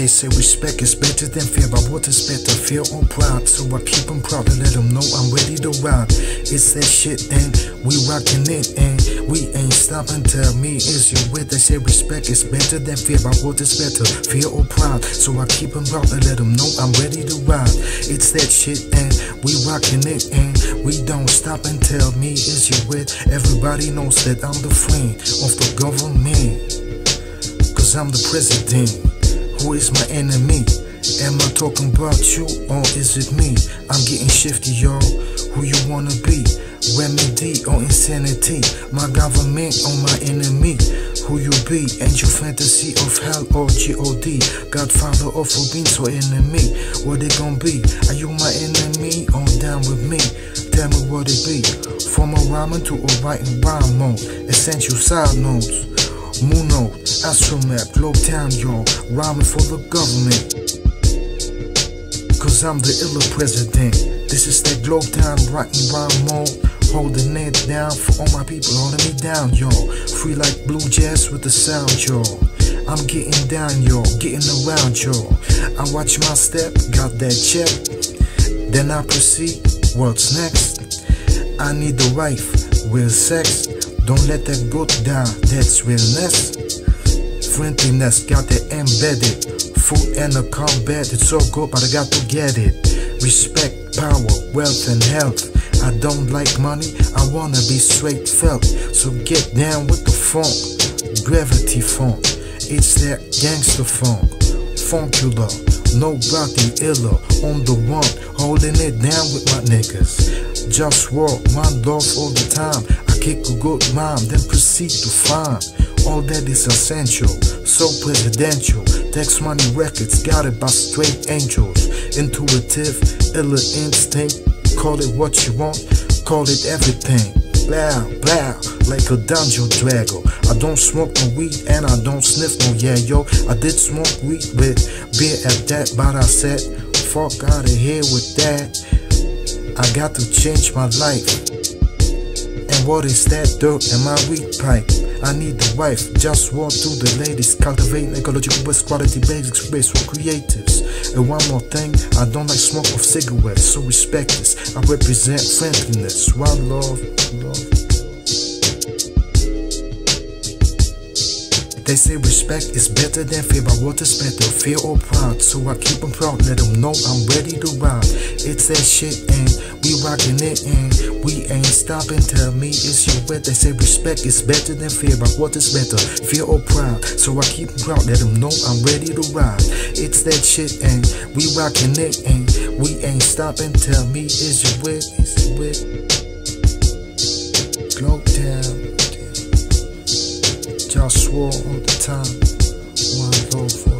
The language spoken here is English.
They say respect is better than fear, but what is better, fear or pride? So I keep them proud and let them know I'm ready to ride. It's that shit and we rockin' it and we ain't stopping. Tell me, is you with? They say respect is better than fear, but what is better, fear or pride? So I keep them proud and let them know I'm ready to ride. It's that shit and we rockin' it and we don't stop and tell me, is you with? Everybody knows that I'm the friend of the government. Cause I'm the president. Who is my enemy? Am I talking about you or is it me? I'm getting shifty, yo. Who you wanna be? Remedy or insanity? My government or my enemy? Who you be? Angel fantasy of hell or G-O-D? Godfather of being so enemy? What it gonna be? Are you my enemy or down with me? Tell me what it be. From a rhyming to a writing rhyme mode. Essential side notes. Moon note, Astromap, Globe Town, yo, rhyming for the government. Cause I'm the iller president. This is that Globe Town writing rhyme mode. Holding it down for all my people, holding me down, yo. Free like blue jazz with the sound, yo. I'm getting down, yo, getting around, yo. I watch my step, got that check. Then I proceed, what's next? I need a wife, real sex. Don't let that go down, that's realness. Friendliness, got it embedded. Food and a combat, it's so good, but I got to get it. Respect, power, wealth, and health. I don't like money, I wanna be straight felt. So get down with the funk, gravity funk. It's that gangster funk, Funkula. Nobody iller on the one, holding it down with my niggas. JustWar, my love all the time. I kick a good rhyme, then proceed to find all that is essential. So presidential. Tax money records, it by straight angels. Intuitive, iller instinct. Call it what you want, call it everything. Blah, blah, like a dungeon dragon. I don't smoke no weed and I don't sniff no yeah, yo. I did smoke weed with beer at that, but I said, fuck out of here with that. I got to change my life. What is that dirt in my weed pipe? I need a wife, just walk to the ladies, cultivate ecological best quality basics space for creatives. And one more thing, I don't like smoke of cigarettes, so respect this. I represent friendliness, one love, love. They say respect is better than fear, but what is better, fear or pride? So I keep them proud, let them know I'm ready to ride. It's that shit and we rockin' it and we ain't stopping. Tell me is you wet? They say respect is better than fear, but what is better, fear or pride? So I keep proud, let them know I'm ready to ride. It's that shit and we rockin' it and we ain't stopping. Tell me is you wet? Is? Glow down. JustWar all the time. One love for